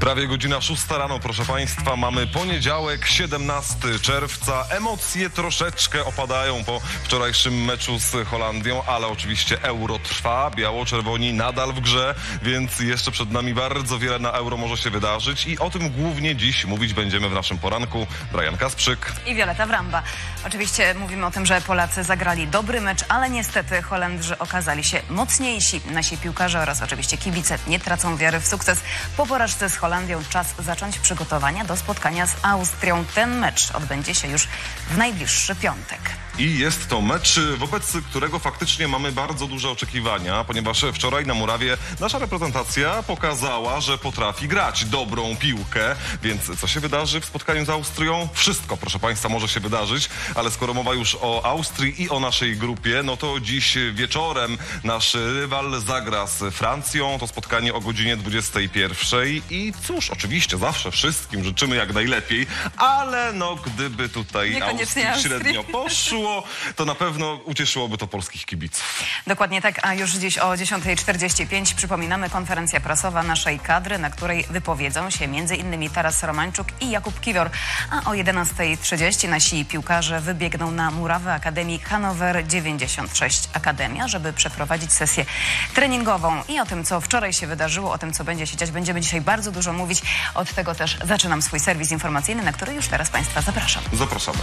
Prawie godzina 6 rano, proszę Państwa. Mamy poniedziałek, 17 czerwca. Emocje troszeczkę opadają po wczorajszym meczu z Holandią, ale oczywiście euro trwa. Biało-czerwoni nadal w grze, więc jeszcze przed nami bardzo wiele na euro może się wydarzyć i o tym głównie dziś mówić będziemy w naszym poranku. Brian Kasprzyk. i Wioleta Wramba. Oczywiście mówimy o tym, że Polacy zagrali dobry mecz, ale niestety Holendrzy okazali się mocniejsi. Nasi piłkarze oraz oczywiście kibice nie tracą wiary w sukces. Po porażce z Holandią czas zacząć przygotowania do spotkania z Austrią. Ten mecz odbędzie się już w najbliższy piątek. I jest to mecz, wobec którego faktycznie mamy bardzo duże oczekiwania, ponieważ wczoraj na murawie nasza reprezentacja pokazała, że potrafi grać dobrą piłkę. Więc co się wydarzy w spotkaniu z Austrią? Wszystko, proszę Państwa, może się wydarzyć, ale skoro mowa już o Austrii i o naszej grupie, no to dziś wieczorem nasz rywal zagra z Francją. To spotkanie o godzinie 21. I cóż, oczywiście zawsze wszystkim życzymy jak najlepiej, ale no gdyby tutaj Austrii. średnio poszło, to na pewno ucieszyłoby to polskich kibiców. Dokładnie tak, a już dziś o 10.45 przypominamy konferencja prasowa naszej kadry, na której wypowiedzą się m.in. Taras Romańczuk i Jakub Kiwior. A o 11.30 nasi piłkarze wybiegną na murawę Akademii Hanower 96 Akademia, żeby przeprowadzić sesję treningową. I o tym, co wczoraj się wydarzyło, o tym, co będzie się dziać, będziemy dzisiaj bardzo dużo mówić. Od tego też zaczynam swój serwis informacyjny, na który już teraz Państwa zapraszam. Zapraszamy.